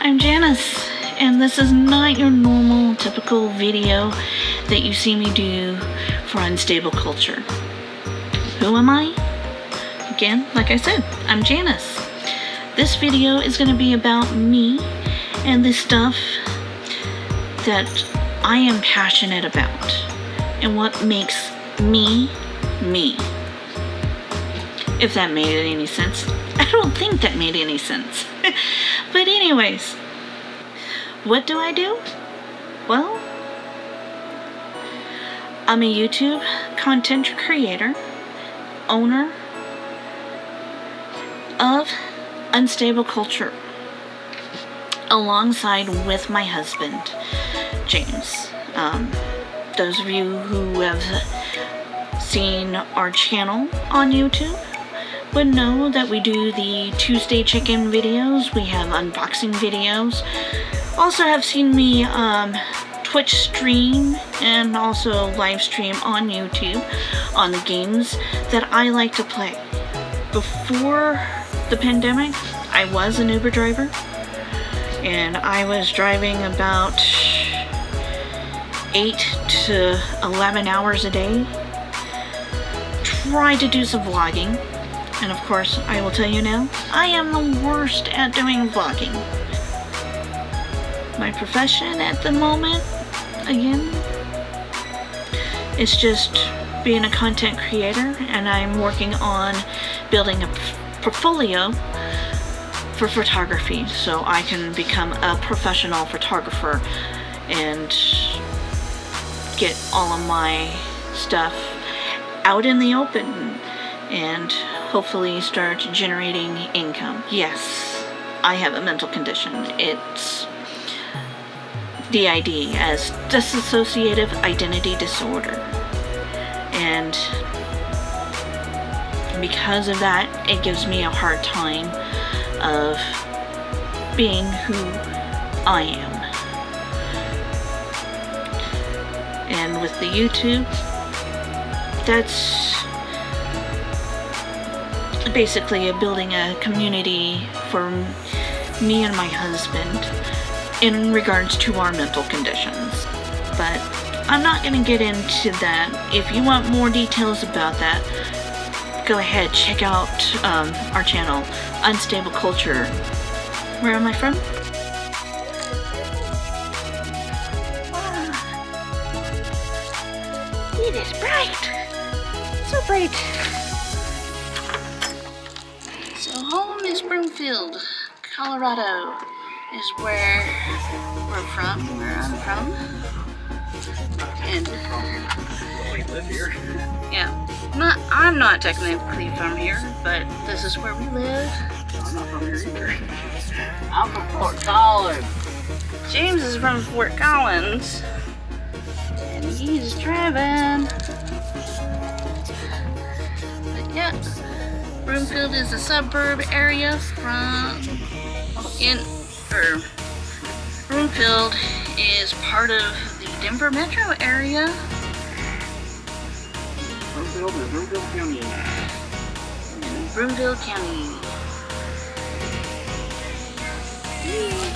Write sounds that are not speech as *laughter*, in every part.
I'm Janice, and this is not your normal, typical video that you see me do for Unstable Culture. Who am I? Again, like I said, I'm Janice. This video is going to be about me and the stuff that I am passionate about and what makes me me. If that made any sense. I don't think that made any sense. *laughs* but anyways, what do I do? Well, I'm a YouTube content creator, owner of Unstable Culture, alongside with my husband, James. Um, those of you who have seen our channel on YouTube would know that we do the Tuesday chicken videos. We have unboxing videos. Also have seen me um, Twitch stream and also live stream on YouTube on the games that I like to play. Before the pandemic, I was an Uber driver and I was driving about 8 to 11 hours a day. Tried to do some vlogging and of course, I will tell you now, I am the worst at doing vlogging. My profession at the moment, again, is just being a content creator and I'm working on building a portfolio for photography so I can become a professional photographer and get all of my stuff out in the open and hopefully start generating income. Yes, I have a mental condition. It's DID as dissociative identity disorder. And because of that, it gives me a hard time of being who I am. And with the YouTube, that's basically building a community for me and my husband in regards to our mental conditions. But I'm not going to get into that. If you want more details about that, go ahead, check out um, our channel, Unstable Culture. Where am I from? It is bright. So bright. Home is Broomfield, Colorado is where we're from, where I'm from. And we live here. Yeah. Not I'm not technically from here, but this is where we live. I'm not from here either. I'm from Fort Collins. James is from Fort Collins. And he's driving. But yeah. Broomfield is a suburb area from in or Broomfield is part of the Denver metro area. Broomfield Broomfield County. In Broomfield County. my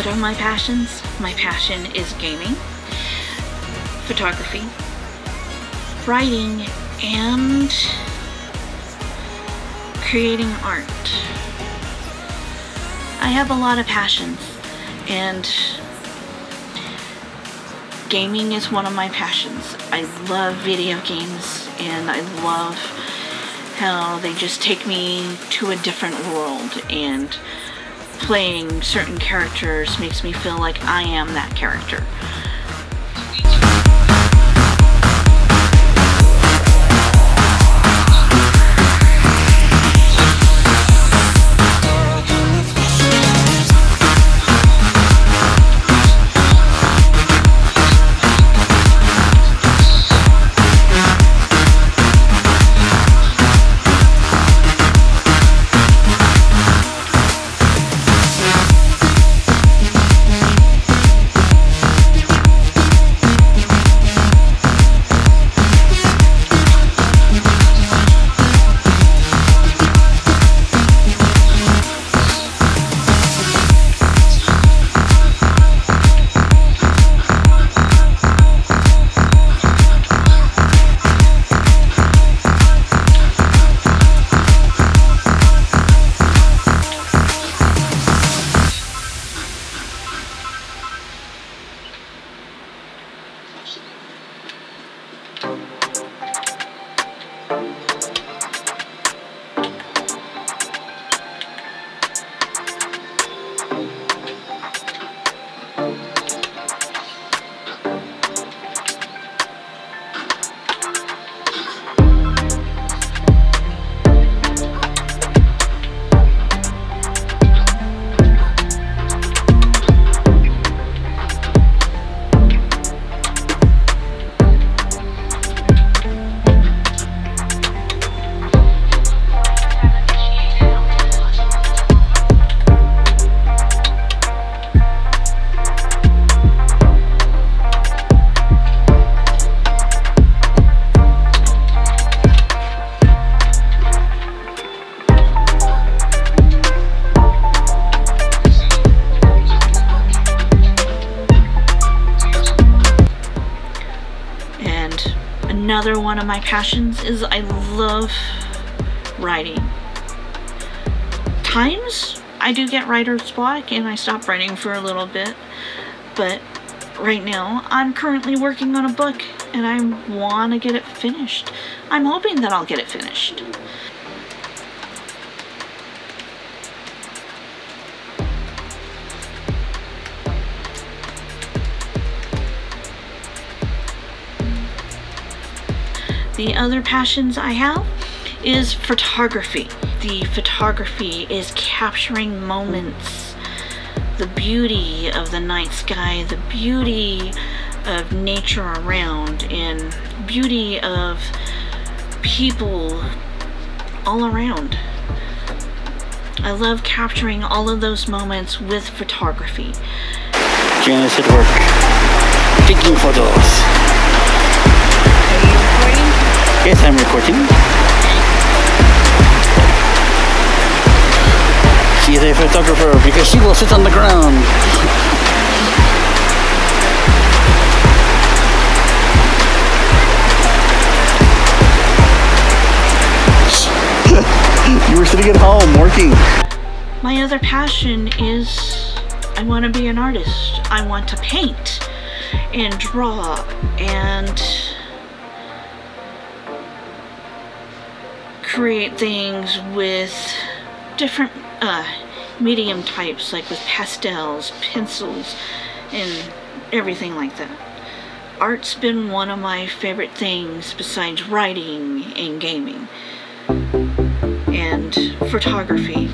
What are my passions? My passion is gaming, photography, writing, and creating art. I have a lot of passions and gaming is one of my passions. I love video games and I love how they just take me to a different world and playing certain characters makes me feel like I am that character. Another one of my passions is I love writing. Times I do get writer's block and I stop writing for a little bit, but right now I'm currently working on a book and I want to get it finished. I'm hoping that I'll get it finished. The other passions I have is photography. The photography is capturing moments, the beauty of the night sky, the beauty of nature around, and beauty of people all around. I love capturing all of those moments with photography. Janice at work, taking photos. Yes, I'm recording. She is a photographer because she will sit on the ground. *laughs* you were sitting at home working. My other passion is I want to be an artist. I want to paint and draw and create things with different uh, medium types, like with pastels, pencils, and everything like that. Art's been one of my favorite things besides writing and gaming and photography.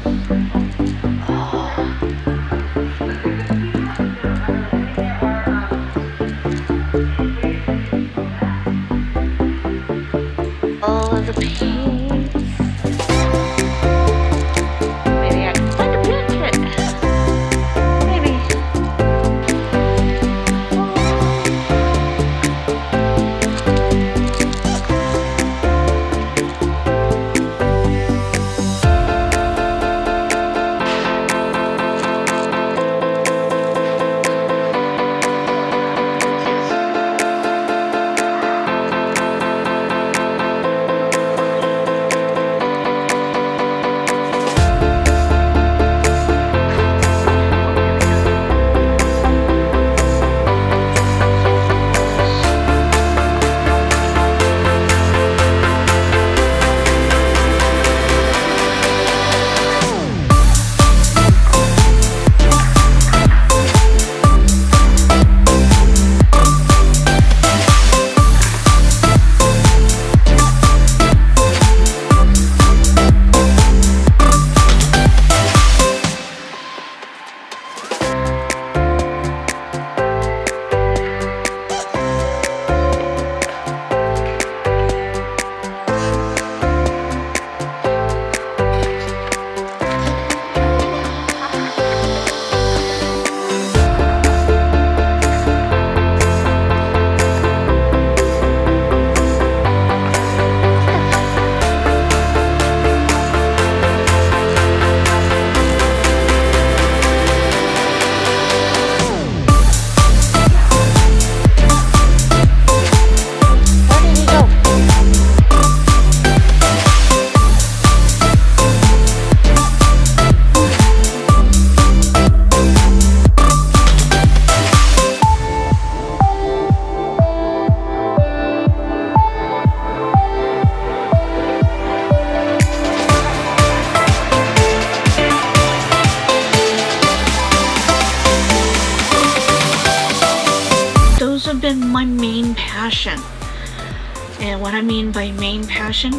What I mean by main passion,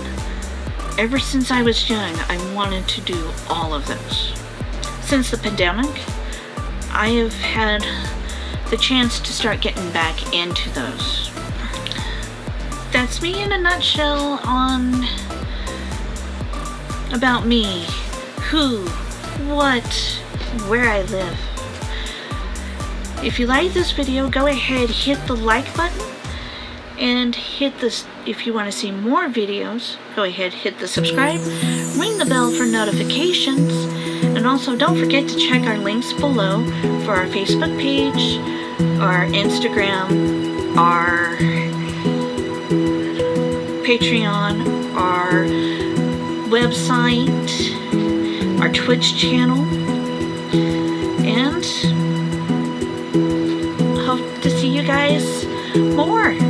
ever since I was young, I wanted to do all of those. Since the pandemic, I have had the chance to start getting back into those. That's me in a nutshell on about me, who, what, where I live. If you like this video, go ahead, hit the like button, and hit this, if you want to see more videos, go ahead, hit the subscribe, ring the bell for notifications, and also don't forget to check our links below for our Facebook page, our Instagram, our Patreon, our website, our Twitch channel, and hope to see you guys more.